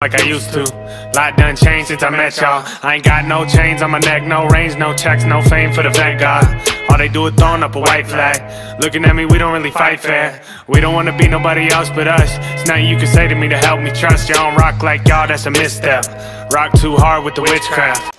like I used to. Lot done changed since I met y'all. I ain't got no chains on my neck, no range, no checks, no fame for the vet god. All they do is throwing up a white flag. Looking at me, we don't really fight fair. We don't wanna be nobody else but us. It's nothing you can say to me to help me trust. Y'all don't rock like y'all, that's a misstep. Rock too hard with the witchcraft.